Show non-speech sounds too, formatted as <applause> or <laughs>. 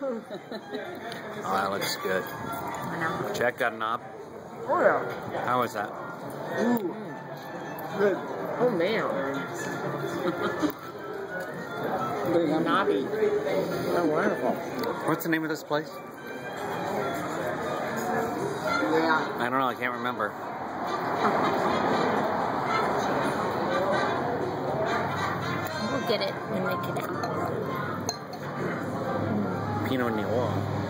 <laughs> Oh, that looks good. Jack got an op. Oh yeah. How was that? Ooh. Good. Oh man. <laughs> the knobby. Oh, wonderful. What's the name of this place? Yeah. I don't know. I can't remember. We'll get it when they you know the wall.